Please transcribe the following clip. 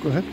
Go ahead.